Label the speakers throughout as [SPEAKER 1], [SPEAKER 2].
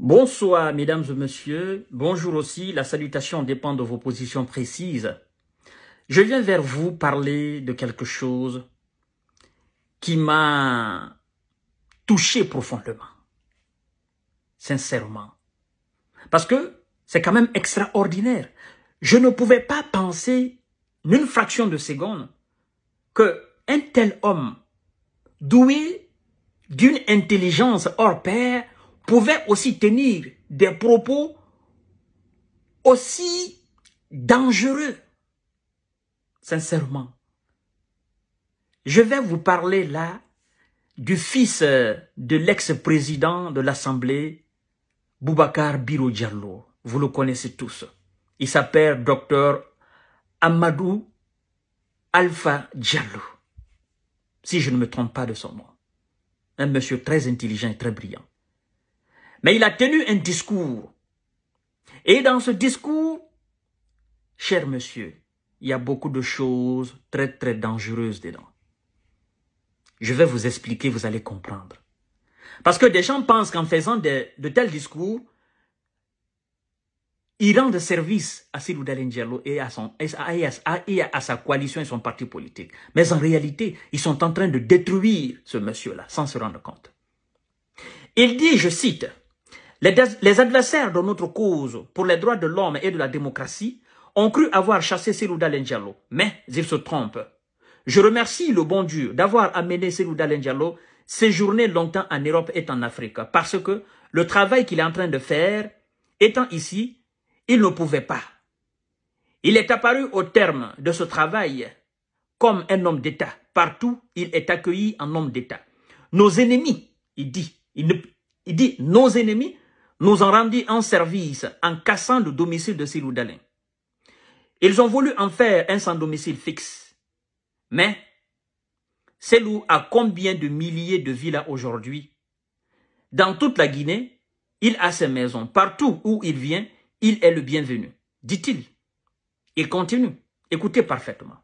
[SPEAKER 1] Bonsoir, mesdames et messieurs. Bonjour aussi. La salutation dépend de vos positions précises. Je viens vers vous parler de quelque chose qui m'a touché profondément. Sincèrement. Parce que c'est quand même extraordinaire. Je ne pouvais pas penser une fraction de seconde que un tel homme doué d'une intelligence hors pair pouvait aussi tenir des propos aussi dangereux. Sincèrement. Je vais vous parler là du fils de l'ex-président de l'Assemblée, Boubacar Biro Diallo. Vous le connaissez tous. Il s'appelle docteur Amadou Alpha Diallo. Si je ne me trompe pas de son nom. Un monsieur très intelligent et très brillant. Mais il a tenu un discours. Et dans ce discours, cher monsieur, il y a beaucoup de choses très très dangereuses dedans. Je vais vous expliquer, vous allez comprendre. Parce que des gens pensent qu'en faisant de, tels discours, ils rendent service à Silou et à, son, et à sa coalition et son parti politique. Mais en réalité, ils sont en train de détruire ce monsieur-là, sans se rendre compte. Il dit, je cite, les, adversaires de notre cause pour les droits de l'homme et de la démocratie ont cru avoir chassé Selouda Diallo, mais ils se trompent. Je remercie le bon Dieu d'avoir amené Selouda Diallo séjourner longtemps en Europe et en Afrique, parce que le travail qu'il est en train de faire, étant ici, il ne pouvait pas. Il est apparu au terme de ce travail comme un homme d'État. Partout, il est accueilli en homme d'État. Nos ennemis, il dit, il dit, nos ennemis nous ont rendu en service en cassant le domicile de Silou Dalin. Ils ont voulu en faire un sans domicile fixe. Mais, Selou a combien de milliers de villas aujourd'hui? Dans toute la Guinée, il a ses maisons. Partout où il vient, il est le bienvenu, dit-il. Il continue. Écoutez parfaitement.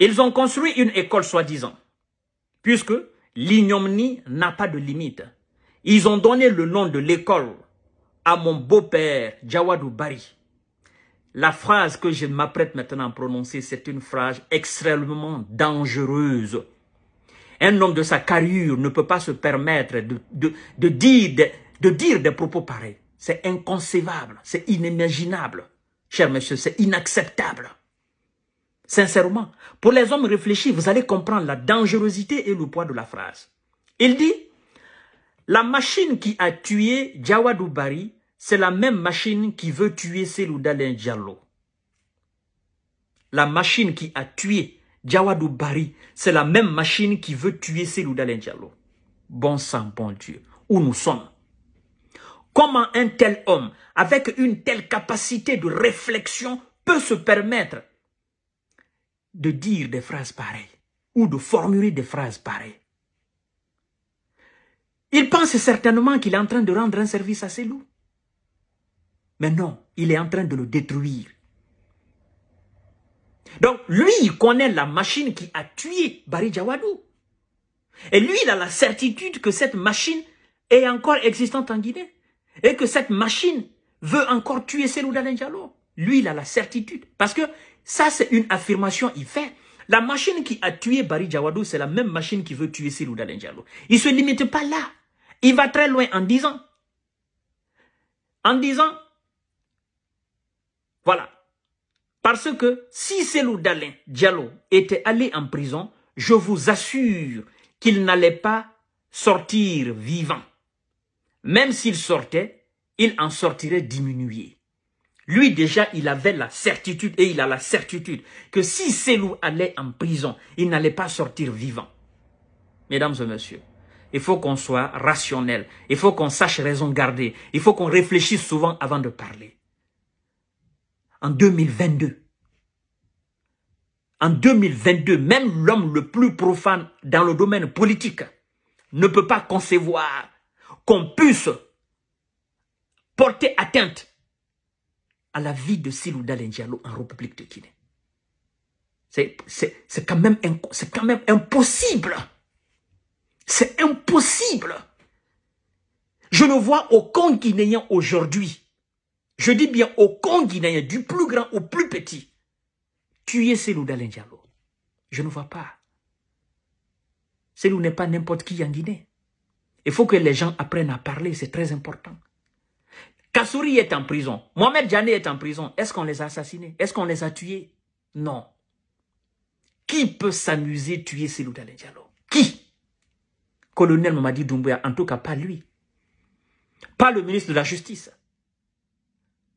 [SPEAKER 1] Ils ont construit une école soi-disant, puisque l'ignominie n'a pas de limite. Ils ont donné le nom de l'école à mon beau-père, Jawadou Bari. La phrase que je m'apprête maintenant à prononcer, c'est une phrase extrêmement dangereuse. Un homme de sa carrure ne peut pas se permettre de, dire des propos pareils. C'est inconcevable, c'est inimaginable. Cher monsieur, c'est inacceptable. Sincèrement, pour les hommes réfléchis, vous allez comprendre la dangerosité et le poids de la phrase. Il dit, la machine qui a tué Djawadou Bari, c'est la même machine qui veut tuer Selou Diallo. La machine qui a tué Djawadou Bari, c'est la même machine qui veut tuer Selou Diallo. Bon sang, bon Dieu, où nous sommes? Comment un tel homme, avec une telle capacité de réflexion, peut se permettre de dire des phrases pareilles ou de formuler des phrases pareilles? Il pense certainement qu'il est en train de rendre un service à ses loups. Mais non, il est en train de le détruire. Donc, lui, il connaît la machine qui a tué Bari Jawadou. Et lui, il a la certitude que cette machine est encore existante en Guinée. Et que cette machine veut encore tuer Selou Diallo. Lui, il a la certitude. Parce que ça, c'est une affirmation, il fait. La machine qui a tué Bari Jawadou, c'est la même machine qui veut tuer Selou Diallo. Il ne se limite pas là. Il va très loin en disant, en disant, voilà, parce que si Selou Dalin Diallo était allé en prison, je vous assure qu'il n'allait pas sortir vivant. Même s'il sortait, il en sortirait diminué. Lui déjà, il avait la certitude, et il a la certitude, que si Selou allait en prison, il n'allait pas sortir vivant. Mesdames et messieurs, il faut qu'on soit rationnel. Il faut qu'on sache raison garder. Il faut qu'on réfléchisse souvent avant de parler. En 2022, en 2022, même l'homme le plus profane dans le domaine politique ne peut pas concevoir qu'on puisse porter atteinte à la vie de Silou Diallo en République de Guinée. C'est quand, quand même impossible. Impossible. Je ne vois aucun Guinéen aujourd'hui, je dis bien aucun Guinéen, du plus grand au plus petit, tuer Selou Dalen Diallo. Je ne vois pas. Selou n'est pas n'importe qui en Guinée. Il faut que les gens apprennent à parler, c'est très important. Kassouri est en prison. Mohamed Djane est en prison. Est-ce qu'on les a assassinés? Est-ce qu'on les a tués? Non. Qui peut s'amuser tuer Selou Dalen Diallo? Qui? Colonel Mamadi Doumbouya, en tout cas pas lui. Pas le ministre de la Justice.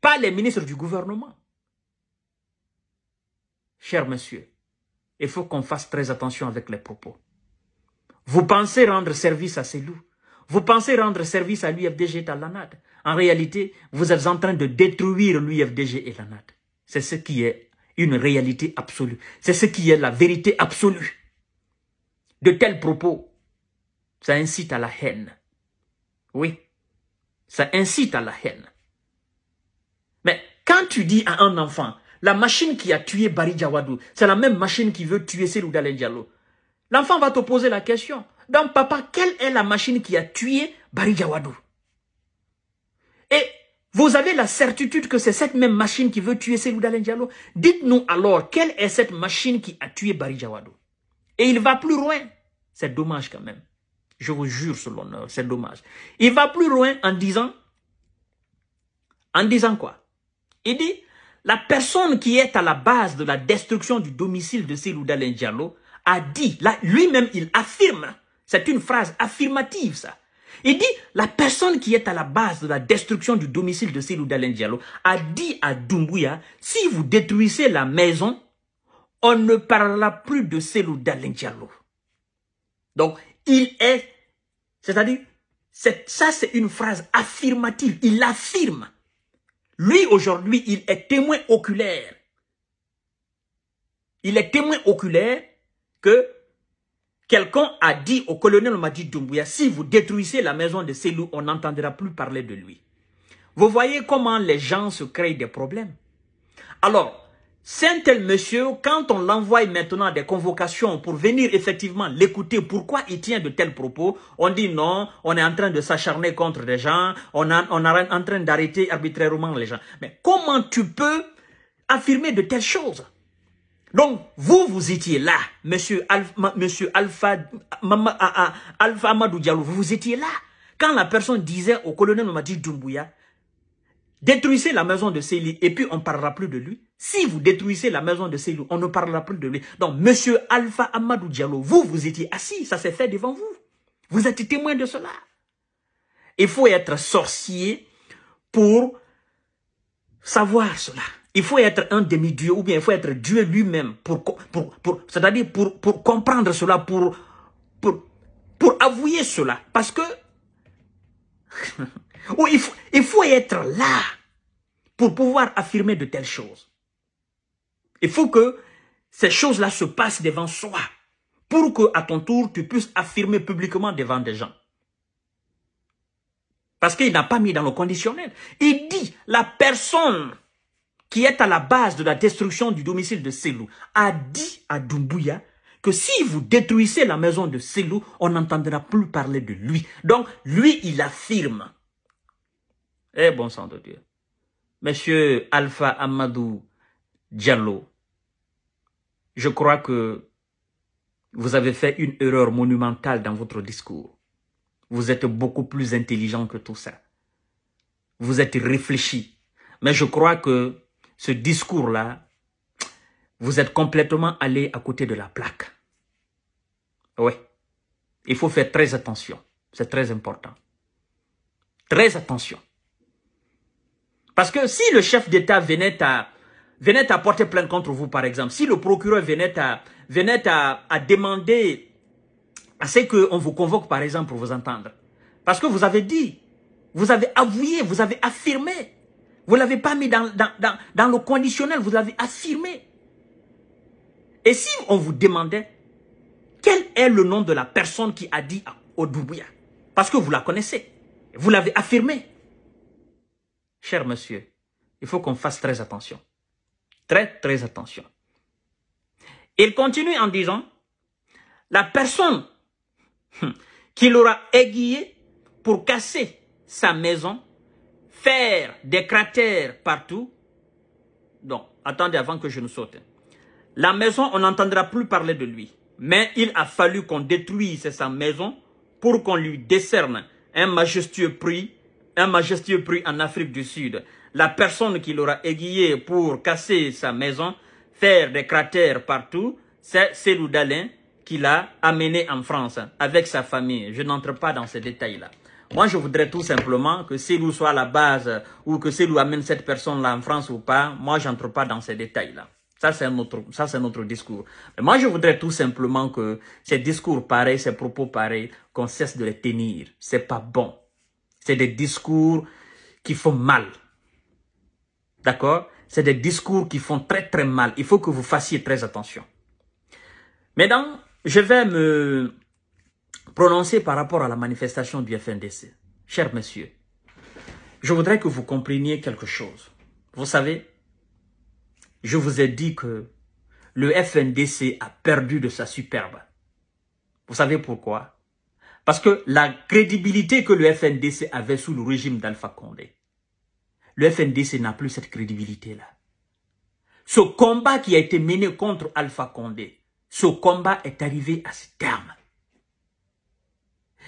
[SPEAKER 1] Pas les ministres du gouvernement. Cher monsieur, il faut qu'on fasse très attention avec les propos. Vous pensez rendre service à ces loups. Vous pensez rendre service à l'UFDG et à l'ANAD. En réalité, vous êtes en train de détruire l'UFDG et l'ANAD. C'est ce qui est une réalité absolue. C'est ce qui est la vérité absolue. De tels propos, ça incite à la haine. Oui, ça incite à la haine. Mais quand tu dis à un enfant, la machine qui a tué Bari Jawadou, c'est la même machine qui veut tuer Selou Diallo. L'enfant va te poser la question. Donc, papa, quelle est la machine qui a tué Bari Jawadou? Et vous avez la certitude que c'est cette même machine qui veut tuer Selou Diallo? Dites-nous alors, quelle est cette machine qui a tué Bari Jawadou? Et il va plus loin. C'est dommage quand même. Je vous jure sur l'honneur, c'est dommage. Il va plus loin en disant, en disant quoi? Il dit, la personne qui est à la base de la destruction du domicile de Dalen Diallo a dit, lui-même il affirme, c'est une phrase affirmative ça. Il dit, la personne qui est à la base de la destruction du domicile de Dalen Diallo a dit à Doumbouya, si vous détruisez la maison, on ne parlera plus de Dalen Diallo. Donc, il est, c'est-à-dire, ça c'est une phrase affirmative, il affirme. Lui, aujourd'hui, il est témoin oculaire. Il est témoin oculaire que quelqu'un a dit au colonel Madi Doumbouya, si vous détruisez la maison de Selou, on n'entendra plus parler de lui. Vous voyez comment les gens se créent des problèmes. Alors, c'est un tel monsieur, quand on l'envoie maintenant à des convocations pour venir effectivement l'écouter, pourquoi il tient de tels propos, on dit non, on est en train de s'acharner contre des gens, on, est en train d'arrêter arbitrairement les gens. Mais comment tu peux affirmer de telles choses? Donc, vous, vous étiez là, monsieur Alpha, monsieur Alpha, Alpha Amadou Diallo, vous étiez là. Quand la personne disait au colonel Mamadi Doumbouya, détruisez la maison de Célie et puis on parlera plus de lui. Si vous détruisez la maison de Célou, on ne parlera plus de lui. Donc, monsieur Alpha Amadou Diallo, vous, vous étiez assis, ça s'est fait devant vous. Vous êtes témoin de cela. Il faut être sorcier pour savoir cela. Il faut être un demi-dieu ou bien il faut être Dieu lui-même pour, pour, pour c'est-à-dire pour, pour comprendre cela, pour, pour, pour avouer cela. Parce que il, faut, il faut être là pour pouvoir affirmer de telles choses. Il faut que ces choses-là se passent devant soi pour que, à ton tour, tu puisses affirmer publiquement devant des gens. Parce qu'il n'a pas mis dans le conditionnel. Il dit, la personne qui est à la base de la destruction du domicile de Selou a dit à Doumbouya que si vous détruisez la maison de Selou, on n'entendra plus parler de lui. Donc, lui, il affirme. Eh bon sang de Dieu. Monsieur Alpha Amadou Diallo, je crois que vous avez fait une erreur monumentale dans votre discours. Vous êtes beaucoup plus intelligent que tout ça. Vous êtes réfléchi. Mais je crois que ce discours-là, vous êtes complètement allé à côté de la plaque. Oui. Il faut faire très attention. C'est très important. Très attention. Parce que si le chef d'État venait à venait à porter plainte contre vous, par exemple, si le procureur venait à, venait à, à demander à ce qu'on vous convoque, par exemple, pour vous entendre. Parce que vous avez dit, vous avez avoué, vous avez affirmé. Vous ne l'avez pas mis dans, dans, dans, dans le conditionnel, vous l'avez affirmé. Et si on vous demandait, quel est le nom de la personne qui a dit au Doubouya Parce que vous la connaissez. Vous l'avez affirmé. Cher monsieur, il faut qu'on fasse très attention. Très, très attention. Il continue en disant, la personne qui l'aura aiguillé pour casser sa maison, faire des cratères partout. Donc, attendez avant que je ne saute. La maison, on n'entendra plus parler de lui. Mais il a fallu qu'on détruise sa maison pour qu'on lui décerne un majestueux prix, un majestueux prix en Afrique du Sud. La personne qui l'aura aiguillé pour casser sa maison, faire des cratères partout, c'est Célou Dalin qui l'a amené en France avec sa famille. Je n'entre pas dans ces détails-là. Moi, je voudrais tout simplement que Célou soit la base ou que Célou amène cette personne-là en France ou pas. Moi, j'entre pas dans ces détails-là. Ça, c'est notre, ça, c'est notre discours. Moi, je voudrais tout simplement que ces discours pareils, ces propos pareils, qu'on cesse de les tenir. C'est pas bon. C'est des discours qui font mal. D'accord? C'est des discours qui font très très mal. Il faut que vous fassiez très attention. Maintenant, je vais me prononcer par rapport à la manifestation du FNDC. Chers messieurs, je voudrais que vous compreniez quelque chose. Vous savez, je vous ai dit que le FNDC a perdu de sa superbe. Vous savez pourquoi? Parce que la crédibilité que le FNDC avait sous le régime d'Alpha Condé, le FNDC n'a plus cette crédibilité-là. Ce combat qui a été mené contre Alpha Condé, ce combat est arrivé à ce terme.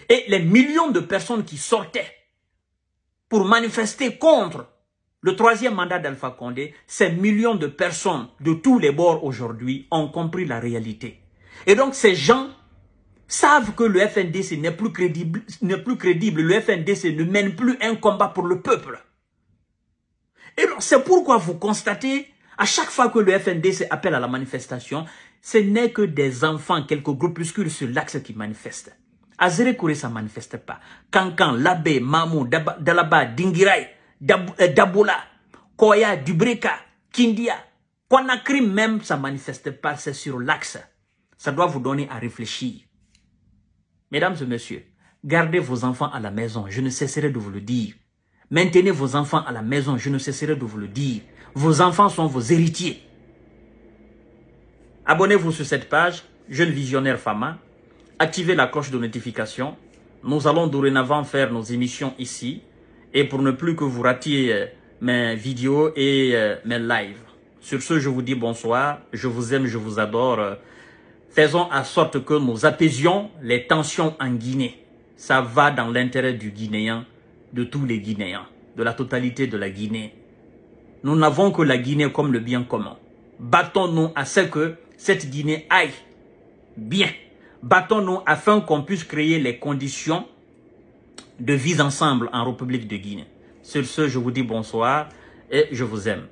[SPEAKER 1] Et les millions de personnes qui sortaient pour manifester contre le troisième mandat d'Alpha Condé, ces millions de personnes de tous les bords aujourd'hui ont compris la réalité. Et donc ces gens savent que le FNDC n'est plus crédible, n'est plus crédible. Le FNDC ne mène plus un combat pour le peuple. Et c'est pourquoi vous constatez, à chaque fois que le FNDC appelle à la manifestation, ce n'est que des enfants, quelques groupuscules sur l'axe qui manifestent. Azere Kouré, ça ne manifeste pas. Kankan, Labé, Mamou, Dalaba, Dingirai, euh, Daboula, Koya, Dubreka, Kindia, Konakri même, ça ne manifeste pas, c'est sur l'axe. Ça doit vous donner à réfléchir. Mesdames et messieurs, gardez vos enfants à la maison, je ne cesserai de vous le dire. Maintenez vos enfants à la maison, je ne cesserai de vous le dire. Vos enfants sont vos héritiers. Abonnez-vous sur cette page, Jeune Visionnaire Fama. Activez la cloche de notification. Nous allons dorénavant faire nos émissions ici. Et pour ne plus que vous ratiez euh, mes vidéos et euh, mes lives. Sur ce, je vous dis bonsoir. Je vous aime, je vous adore. Faisons en sorte que nous apaisions les tensions en Guinée. Ça va dans l'intérêt du Guinéen, de tous les Guinéens, de la totalité de la Guinée. Nous n'avons que la Guinée comme le bien commun. Battons-nous à ce que cette Guinée aille bien. Battons-nous afin qu'on puisse créer les conditions de vie ensemble en République de Guinée. Sur ce, je vous dis bonsoir et je vous aime.